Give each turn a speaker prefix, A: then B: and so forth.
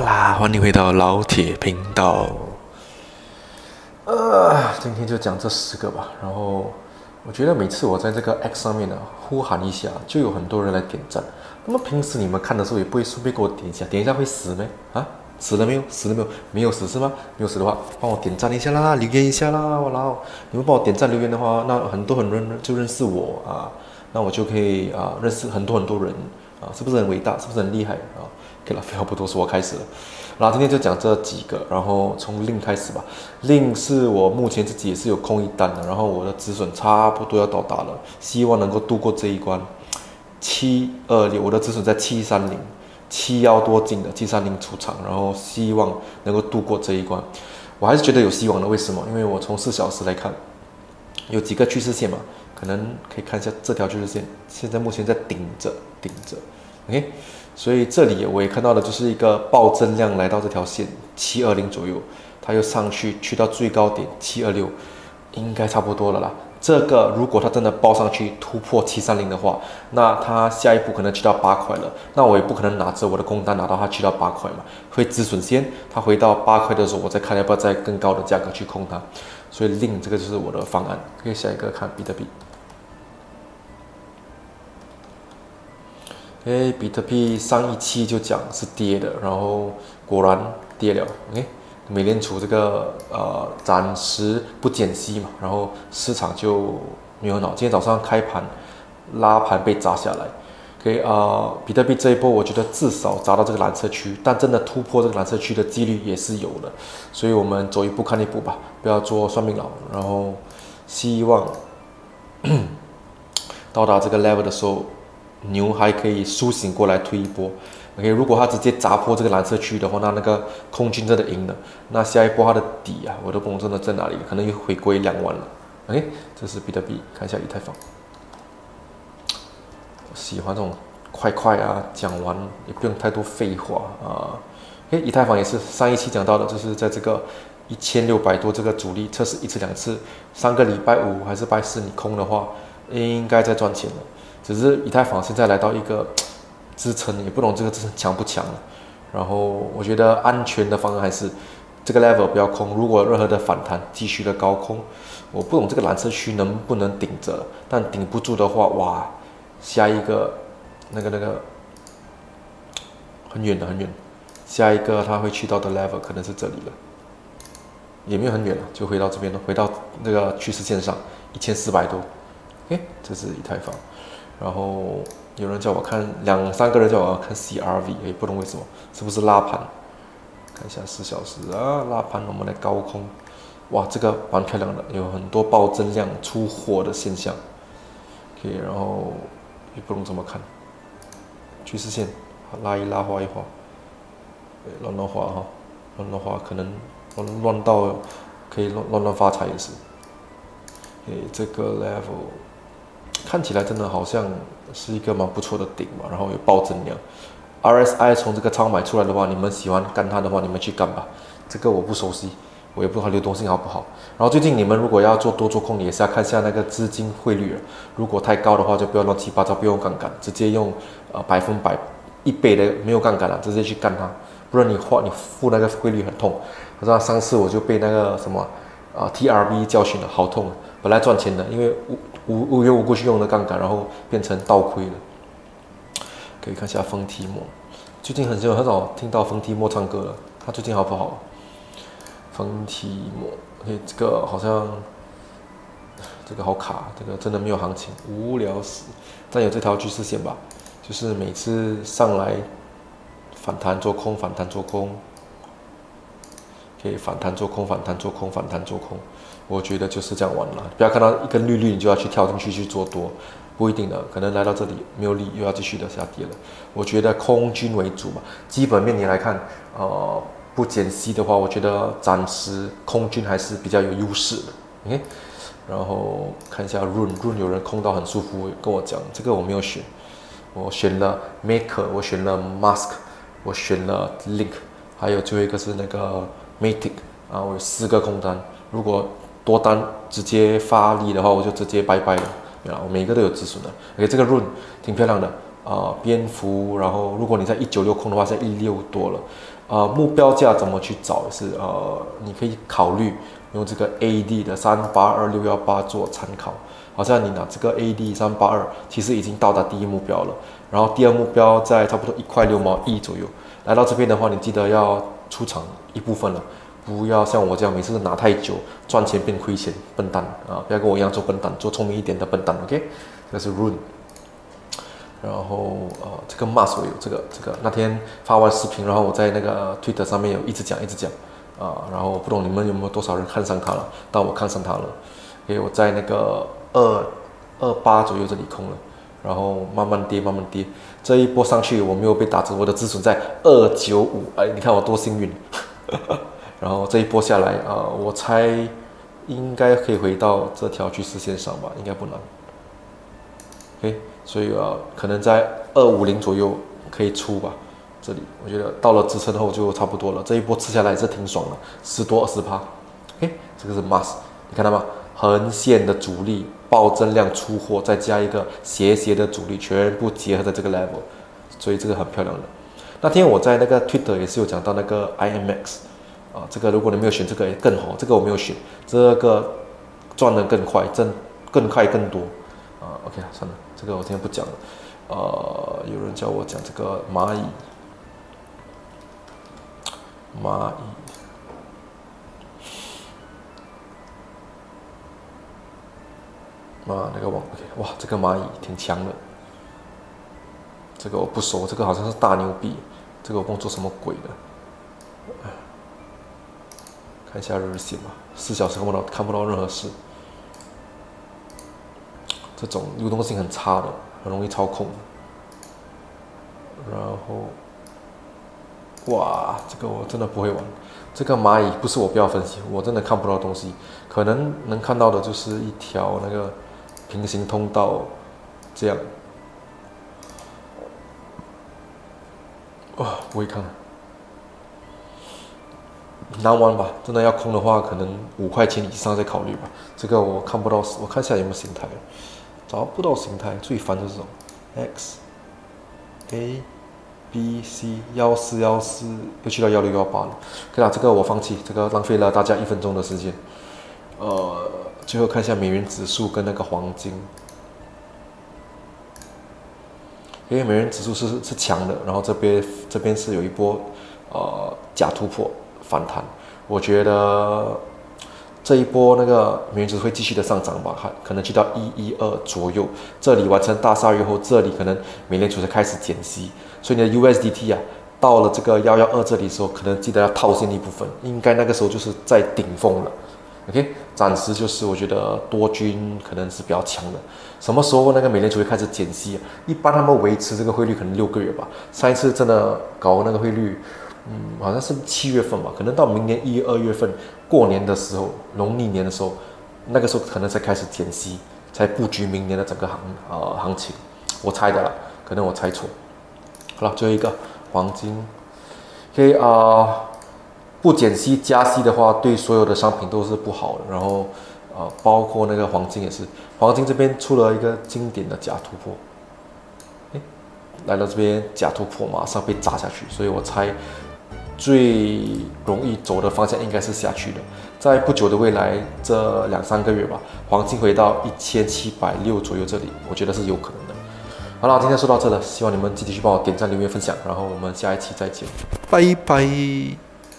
A: 啦，欢迎回到老铁频道。呃，今天就讲这十个吧。然后我觉得每次我在这个 X 上面呢呼喊一下，就有很多人来点赞。那么平时你们看的时候也不会顺便给我点一下，点一下会死没？啊，死了没有？死了没有？没有？死是吗？没有？死的话，帮我点赞一下啦，留言一下啦，我老。你们帮我点赞留言的话，那很多很多人就认识我啊，那我就可以啊认识很多很多人啊，是不是很伟大？是不是很厉害啊？给了，废话不多说，我开始了。然后今天就讲这几个，然后从令开始吧。令是我目前自己也是有空一单的，然后我的止损差不多要到达了，希望能够度过这一关。七二六，我的止损在七三零，七幺多进的七三零出场，然后希望能够度过这一关。我还是觉得有希望的，为什么？因为我从四小时来看，有几个趋势线嘛，可能可以看一下这条趋势线，现在目前在顶着顶着，OK。所以这里我也看到的就是一个暴增量来到这条线七二零左右，它又上去去到最高点七二六，应该差不多了啦。这个如果它真的爆上去突破七三零的话，那它下一步可能去到八块了。那我也不可能拿着我的空单拿到它去到八块嘛，会止损先。它回到八块的时候，我再看要不要再更高的价格去空它。所以令这个就是我的方案。可以下一个看比特币。哎，比特币上一期就讲是跌的，然后果然跌了。OK，美联储这个呃暂时不减息嘛，然后市场就没有脑。今天早上开盘拉盘被砸下来。OK 啊，比特币这一波我觉得至少砸到这个蓝色区，但真的突破这个蓝色区的几率也是有的。所以我们走一步看一步吧，不要做算命佬。然后希望 到达这个 level 的时候。牛还可以苏醒过来推一波，OK。如果它直接砸破这个蓝色区域的话，那那个空军真的赢了。那下一波它的底啊，我都不懂真的在哪里，可能又回归两万了。OK，这是比特币，看一下以太坊。喜欢这种快快啊，讲完也不用太多废话啊。诶，以太坊也是上一期讲到的，就是在这个一千六百多这个阻力测试一次两次，上个礼拜五还是拜四你空的话，应该在赚钱了。只是以太坊现在来到一个 支撑，也不懂这个支撑强不强了。然后我觉得安全的方案还是这个 level 不要空。如果任何的反弹，继续的高空，我不懂这个蓝色区能不能顶着。但顶不住的话，哇，下一个那个那个很远的很远，下一个它会去到的 level 可能是这里了，也没有很远了，就回到这边了，回到那个趋势线上一千四百多。诶，这是以太坊。然后有人叫我看两三个人叫我看 CRV，也不懂为什么，是不是拉盘？看一下四小时啊，拉盘我们来高空，哇，这个蛮漂亮的，有很多爆增量出货的现象。可以，然后也不懂怎么看，趋势线拉一拉，画一画，乱乱画哈，乱乱画可能乱乱到可以乱乱乱发财也是。诶，这个 level。看起来真的好像是一个蛮不错的顶嘛，然后有暴增量。RSI 从这个仓买出来的话，你们喜欢干它的话，你们去干吧。这个我不熟悉，我也不知道流动性好不好。然后最近你们如果要做多做空，也是要看一下那个资金汇率了。如果太高的话，就不要乱七八糟，不用杠杆，直接用呃百分百一倍的没有杠杆了，直接去干它。不然你花你付那个汇率很痛。我知道上次我就被那个什么啊 TRB 教训了，好痛！本来赚钱的，因为我无无缘无故去用的杠杆，然后变成倒亏了。可以看一下风提莫，最近很久很少听到风提莫唱歌了，他最近好不好？风提莫，嘿，这个好像这个好卡，这个真的没有行情，无聊死。但有这条趋势线吧，就是每次上来反弹做空，反弹做空，可以反弹做空，反弹做空，反弹做空。我觉得就是这样玩了，不要看到一根绿绿，你就要去跳进去去做多，不一定的，可能来到这里没有力，又要继续的下跌了。我觉得空军为主嘛，基本面你来看，呃，不减息的话，我觉得暂时空军还是比较有优势的。OK，然后看一下 Run Run，有人空到很舒服，跟我讲这个我没有选，我选了 Maker，我选了 Mask，我选了 Link，还有最后一个是那个 Matic，啊，我有四个空单，如果多单直接发力的话，我就直接拜拜了。啊，我每一个都有止损的。而且这个润挺漂亮的啊，蝙蝠，然后如果你在一九六空的话，在一六多了，啊，目标价怎么去找是呃，你可以考虑用这个 AD 的三八二六幺八做参考，好像你拿这个 AD 三八二，其实已经到达第一目标了，然后第二目标在差不多一块六毛一左右，来到这边的话，你记得要出场一部分了，不要像我这样每次都拿太久，赚钱变亏钱，笨蛋啊，不要跟我一样做笨蛋，做聪明一点的笨蛋，OK，这个是 run。然后呃，这个 m a s 我有这个这个那天发完视频，然后我在那个 Twitter 上面有一直讲一直讲啊，然后我不懂你们有没有多少人看上它了，但我看上它了，因为我在那个二二八左右这里空了，然后慢慢跌慢慢跌，这一波上去我没有被打折，我的止损在二九五，哎，你看我多幸运，然后这一波下来啊，我猜应该可以回到这条趋势线上吧，应该不难，OK。所以啊，可能在二五零左右可以出吧。这里我觉得到了支撑后就差不多了。这一波吃下来是挺爽的，十多二十趴。哎，这个是 mass，你看到吗？横线的阻力，爆增量出货，再加一个斜斜的阻力，全部结合在这个 level，所以这个很漂亮的。那天我在那个 Twitter 也是有讲到那个 IMX 啊，这个如果你没有选这个更好，这个我没有选，这个赚的更快，挣更快更多啊。OK，算了。这个我今天不讲了，呃，有人叫我讲这个蚂蚁，蚂蚁，啊，那个网，OK，哇，这个蚂蚁挺强的，这个我不熟，这个好像是大牛币，这个我不知道做什么鬼的，看一下日线吧，四小时看不到，看不到任何事。这种流动性很差的，很容易操控。然后，哇，这个我真的不会玩。这个蚂蚁不是我不要分析，我真的看不到东西。可能能看到的就是一条那个平行通道，这样。哇，不会看，难玩吧？真的要空的话，可能五块钱以上再考虑吧。这个我看不到，我看一下有没有形态。找不到形态，最烦就是这种，X A B C 幺四幺四又去到幺六幺八了，可以了，这个我放弃，这个浪费了大家一分钟的时间。呃，最后看一下美元指数跟那个黄金，因为美元指数是是强的，然后这边这边是有一波呃假突破反弹，我觉得。这一波那个美元指会继续的上涨吧？还可能去到一一二左右。这里完成大鲨鱼后，这里可能美联储才开始减息，所以你的 USDT 啊，到了这个幺幺二这里的时候，可能记得要套现一部分。应该那个时候就是在顶峰了。OK，暂时就是我觉得多军可能是比较强的。什么时候那个美联储会开始减息啊？一般他们维持这个汇率可能六个月吧。上一次真的搞那个汇率。嗯，好像是七月份吧，可能到明年一二月份过年的时候，农历年的时候，那个时候可能才开始减息，才布局明年的整个行呃行情，我猜的啦，可能我猜错。好了，最后一个黄金，可以啊，不减息加息的话，对所有的商品都是不好的。然后啊，包括那个黄金也是，黄金这边出了一个经典的假突破，哎，来到这边假突破马上被砸下去，所以我猜。最容易走的方向应该是下去的，在不久的未来，这两三个月吧，黄金回到一千七百六左右，这里我觉得是有可能的。好了，今天说到这了，希望你们继续帮我点赞、留言、分享，然后我们下一期再见，拜拜。